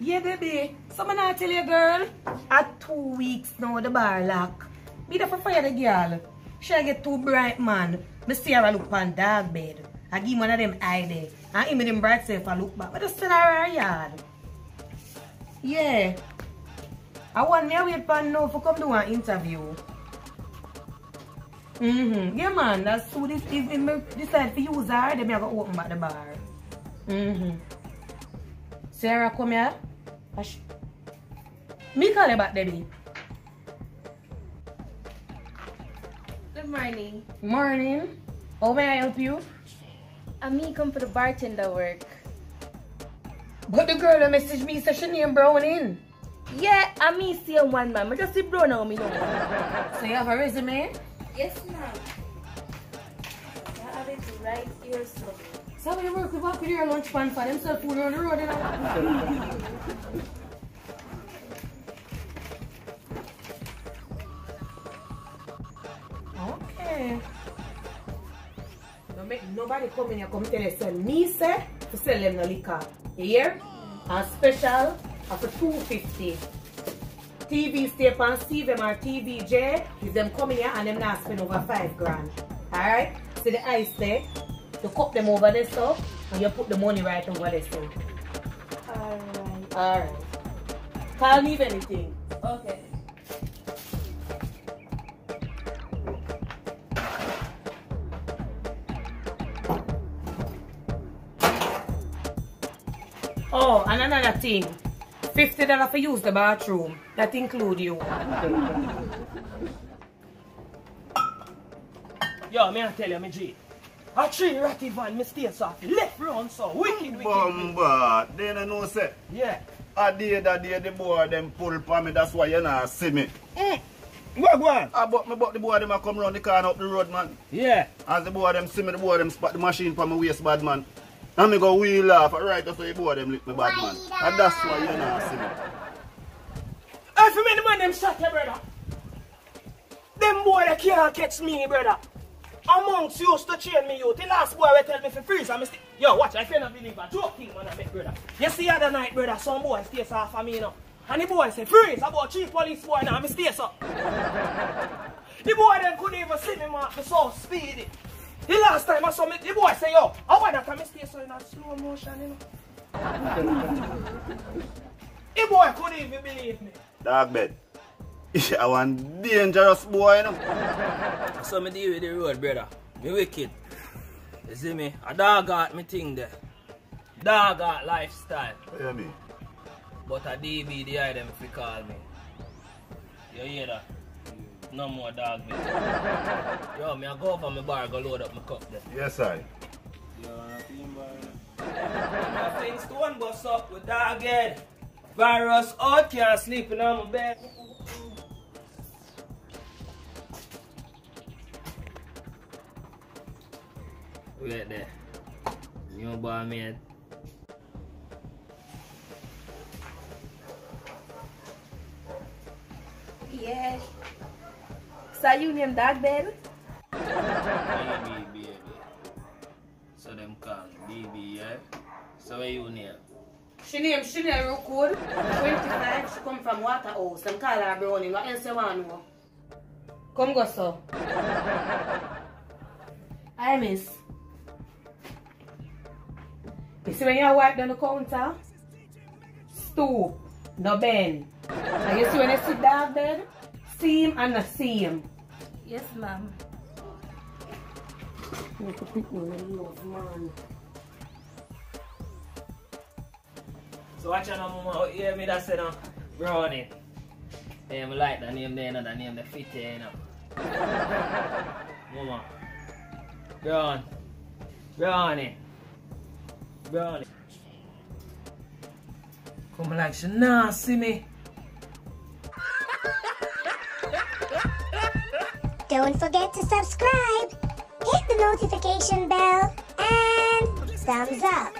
Yeah, baby. So I tell you, girl. At two weeks now, the bar lock. Me the for fire the girl. She get too bright, man. Me see her look on dog bed. I give one of them eye there. And him with them bright self I look back. But just still her yard. Yeah. I want me wait for now for come do an interview. Mm-hmm. Yeah, man. That's who this me decide to use her, then me go open back the bar. Mm-hmm. Sarah, come here. Ash. Me call you back, Debbie. Good morning. Morning. How may I help you? I'm me come for the bartender work. But the girl that messaged me said she named Browning. Yeah, I'm me same one man. I just see bro now me know. So you have a resume? Yes ma'am. I have it right here so. So how you work with what with your lunch pan for them sell food on the road? You know? okay. Don't make nobody come in here come tell you sell me say to sell them the liquor. You hear? And special are for 250. TV stay on CVM or TVJ is them coming here and them not spend over five grand. Alright? See the ice there? You cup them over there stuff and you put the money right over there so. Alright. Alright. Call me if anything. Okay. Oh, and another thing. Fifty dollars for use the bathroom. That include you. Yo, me I tell you, me G. A tree ratty van, me stay soft. Left round so wicked, wicked. wicked. Bumba, they don't know say. Yeah. A day that day the boy them pull for me, that's why you not see me. Mm. Go, go on. I but me but the boy them a come round the corner up the road, man. Yeah. As the boy them see me, the boy them spot the machine for my waist, bad man. And me go wheel off, right just so the boy them lick me, bad man. And that's why you not see me. Hey, for me, the man them shot you, brother. Them boy they can't catch me, brother. Amongst used to train me youth. The last boy will tell me for freeze me stay. Yo, watch, I not believe a joke thing man I make, brother. You see other night, brother, some boy stays off of me, you know. And the boy say, freeze, about three police boy now, me stays up. the boy then couldn't even see me, man, for so speedy. The last time I saw me, the boy say, yo, I want that time I stay so in a slow motion, you know. the boy couldn't even believe me. Dog bed. I want dangerous boy, you know. So me deal with the road, brother. Me wicked. You see me? A dog got me thing there. Dog got lifestyle. You mean? But a DB the them fi call me. You hear that? No more dog me. Yo, me I go up on my bar, go load up my cup there. Yes, I. My thing stone bust up with dog head. Virus out, can't sleep in on my bed. Wait there. New barmaid. Yeah. So you name dog bed? Baby, baby. So them call me BB, yeah? So what you name? She name Chanel Rookwood. 25. She come from Waterhouse. Them call her Browning. What else you want to know? Come go, so. Hi, miss. You see when you wipe down the counter? Stoop. No bend. And you see when you sit down bed? Seam and a seam. Yes ma'am. Make a pick one of those, man. So watch out, mama. You hear me that say no? Brownie. Yeah, I like the name there, and the name that fit there, you know. mama. Brown. Brownie. Come like she nah see me. Don't forget to subscribe, hit the notification bell, and thumbs up.